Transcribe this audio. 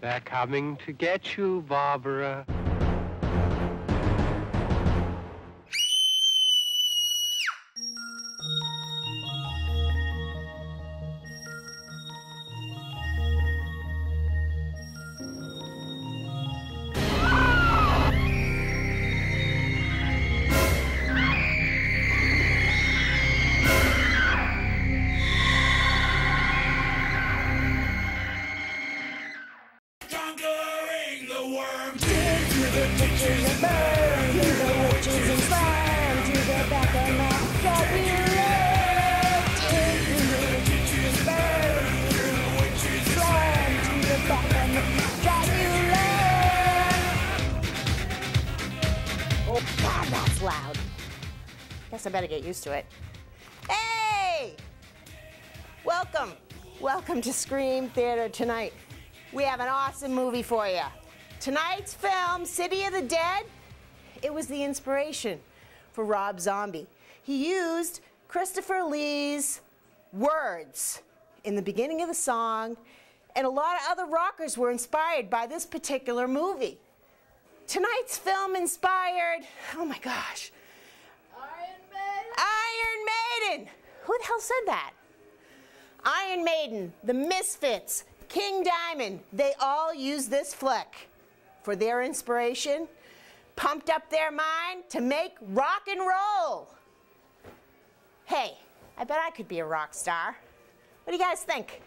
They're coming to get you, Barbara. Worm. To the pictures of the witches and the back of my. Oh God, that's loud. Guess I better get used to it. Hey! Welcome. Welcome to Scream Theatre tonight. We have an awesome movie for you. Tonight's film, City of the Dead, it was the inspiration for Rob Zombie. He used Christopher Lee's words in the beginning of the song, and a lot of other rockers were inspired by this particular movie. Tonight's film inspired, oh my gosh, Iron Maiden. Iron Maiden. Who the hell said that? Iron Maiden, The Misfits, King Diamond, they all use this flick for their inspiration, pumped up their mind to make rock and roll. Hey, I bet I could be a rock star. What do you guys think?